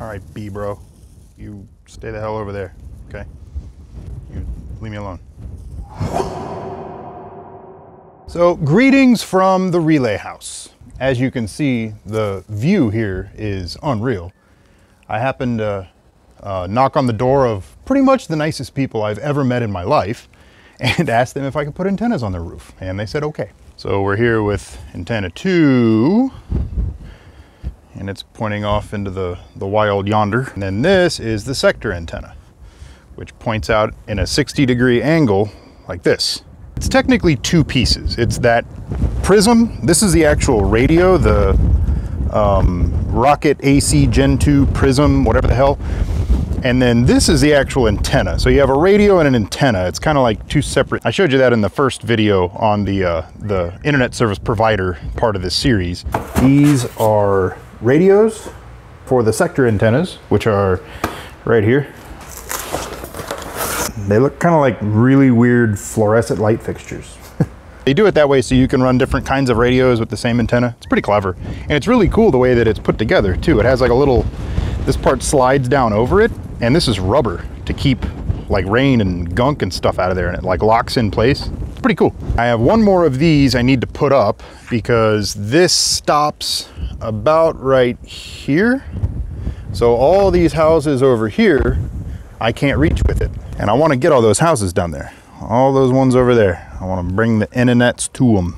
All right, B bro, you stay the hell over there, okay? You leave me alone. So greetings from the relay house. As you can see, the view here is unreal. I happened to uh, knock on the door of pretty much the nicest people I've ever met in my life and asked them if I could put antennas on their roof. And they said, okay. So we're here with antenna two and it's pointing off into the, the wild yonder. And then this is the sector antenna, which points out in a 60 degree angle like this. It's technically two pieces. It's that prism. This is the actual radio, the um, Rocket AC Gen 2 prism, whatever the hell. And then this is the actual antenna. So you have a radio and an antenna. It's kind of like two separate. I showed you that in the first video on the, uh, the internet service provider part of this series. These are radios for the sector antennas, which are right here. They look kind of like really weird fluorescent light fixtures. they do it that way so you can run different kinds of radios with the same antenna. It's pretty clever. And it's really cool the way that it's put together too. It has like a little, this part slides down over it and this is rubber to keep like rain and gunk and stuff out of there and it like locks in place. It's pretty cool. I have one more of these I need to put up because this stops about right here. So all these houses over here, I can't reach with it. And I want to get all those houses down there. All those ones over there. I want to bring the internets to them.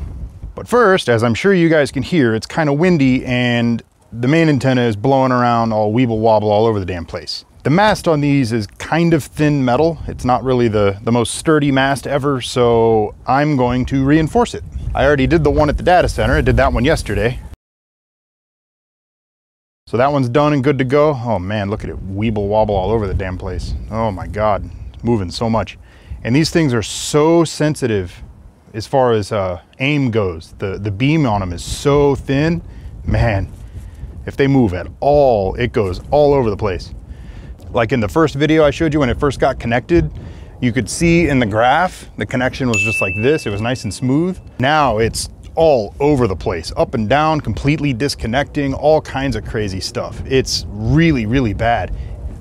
But first, as I'm sure you guys can hear, it's kind of windy and the main antenna is blowing around all weeble wobble all over the damn place. The mast on these is kind of thin metal. It's not really the, the most sturdy mast ever, so I'm going to reinforce it. I already did the one at the data center. I did that one yesterday. So that one's done and good to go. Oh man, look at it weeble wobble all over the damn place. Oh my God, it's moving so much. And these things are so sensitive as far as uh, aim goes. The, the beam on them is so thin, man, if they move at all, it goes all over the place. Like in the first video I showed you when it first got connected, you could see in the graph, the connection was just like this. It was nice and smooth. Now it's all over the place, up and down, completely disconnecting, all kinds of crazy stuff. It's really, really bad.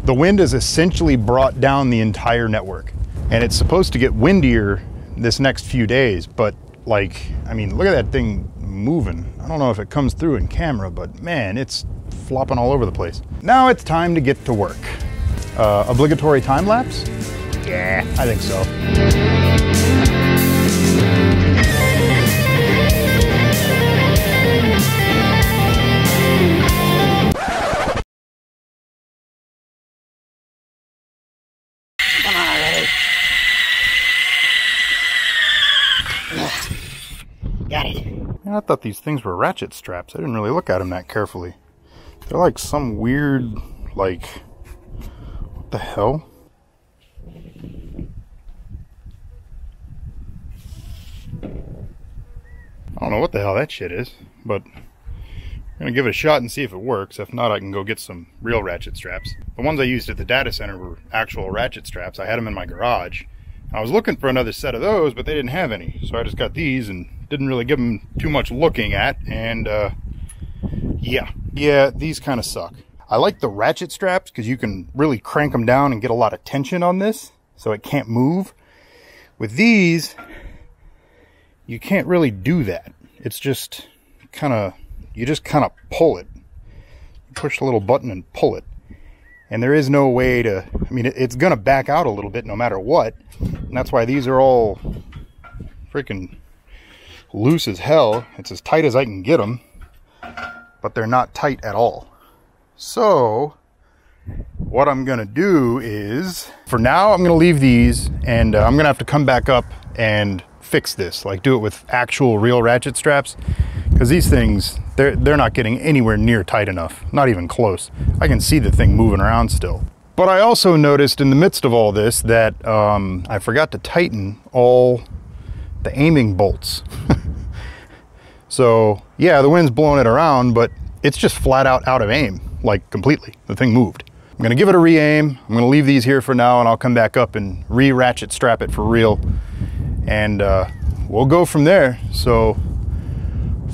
The wind has essentially brought down the entire network and it's supposed to get windier this next few days, but like, I mean, look at that thing moving. I don't know if it comes through in camera, but man, it's flopping all over the place. Now it's time to get to work. Uh, obligatory time lapse? Yeah, I think so. Got it. I thought these things were ratchet straps. I didn't really look at them that carefully. They're like some weird, like, what the hell? I don't know what the hell that shit is, but I'm gonna give it a shot and see if it works. If not, I can go get some real ratchet straps. The ones I used at the data center were actual ratchet straps. I had them in my garage. I was looking for another set of those, but they didn't have any. So I just got these and didn't really give them too much looking at. And uh, yeah, yeah, these kind of suck. I like the ratchet straps because you can really crank them down and get a lot of tension on this so it can't move. With these, you can't really do that. It's just kind of, you just kind of pull it. Push the little button and pull it. And there is no way to, I mean, it's going to back out a little bit no matter what. And that's why these are all freaking loose as hell. It's as tight as I can get them, but they're not tight at all. So what I'm going to do is, for now, I'm going to leave these and uh, I'm going to have to come back up and fix this, like do it with actual real ratchet straps because these things, they're, they're not getting anywhere near tight enough, not even close. I can see the thing moving around still. But I also noticed in the midst of all this that um, I forgot to tighten all the aiming bolts. so yeah, the wind's blowing it around, but it's just flat out out of aim, like completely. The thing moved. I'm gonna give it a re-aim. I'm gonna leave these here for now and I'll come back up and re-ratchet strap it for real. And uh, we'll go from there. So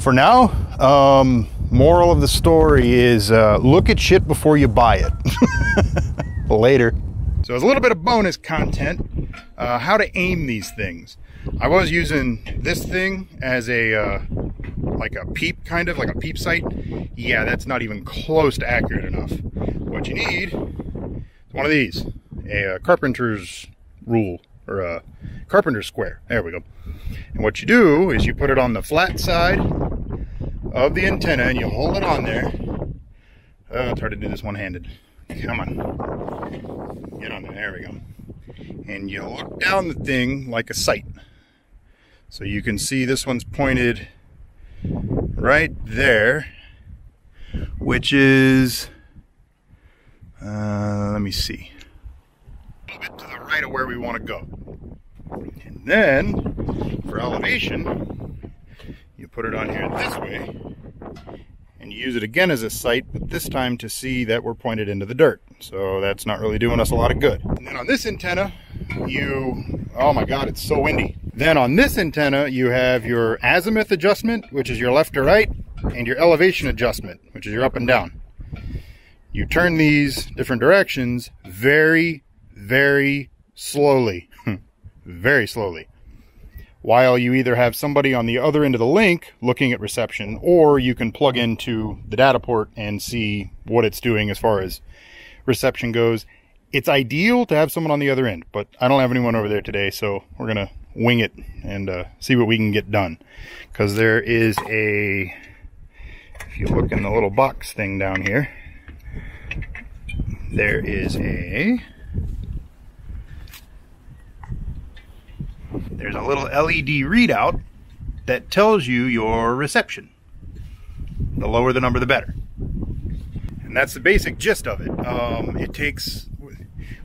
for now, um, moral of the story is uh, look at shit before you buy it. Later. So it's a little bit of bonus content, uh, how to aim these things. I was using this thing as a, uh, like a peep kind of, like a peep sight. Yeah, that's not even close to accurate enough. What you need is one of these, a, uh, carpenter's rule, or a carpenter's square. There we go. And what you do is you put it on the flat side of the antenna and you hold it on there. Oh, it's hard to do this one-handed. Come on. Get on there. There we go. And you look down the thing like a sight. So you can see this one's pointed right there, which is, uh, let me see, a little bit to the right of where we want to go. And then, for elevation, put it on here this way, and use it again as a sight, but this time to see that we're pointed into the dirt. So that's not really doing us a lot of good. And then on this antenna, you, oh my God, it's so windy. Then on this antenna, you have your azimuth adjustment, which is your left to right, and your elevation adjustment, which is your up and down. You turn these different directions very, very slowly. very slowly while you either have somebody on the other end of the link looking at reception, or you can plug into the data port and see what it's doing as far as reception goes. It's ideal to have someone on the other end, but I don't have anyone over there today, so we're going to wing it and uh, see what we can get done. Because there is a, if you look in the little box thing down here, there is a there's a little LED readout that tells you your reception. The lower the number, the better. And that's the basic gist of it. Um, it takes,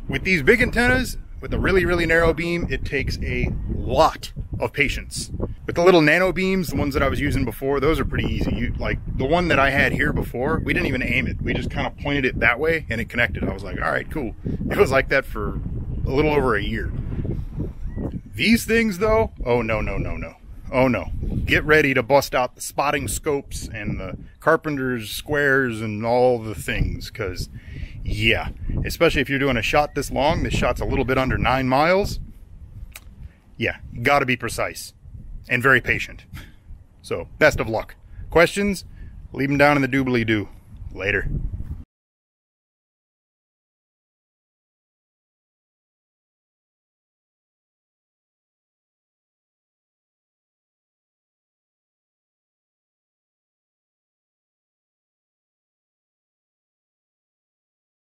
with these big antennas, with a really, really narrow beam, it takes a lot of patience. With the little nano beams, the ones that I was using before, those are pretty easy. You, like the one that I had here before, we didn't even aim it. We just kind of pointed it that way and it connected. I was like, all right, cool. It was like that for a little over a year. These things though, oh no, no, no, no. Oh no. Get ready to bust out the spotting scopes and the carpenter's squares and all the things because yeah, especially if you're doing a shot this long, this shot's a little bit under nine miles. Yeah, got to be precise and very patient. So, best of luck. Questions? Leave them down in the doobly doo. Later.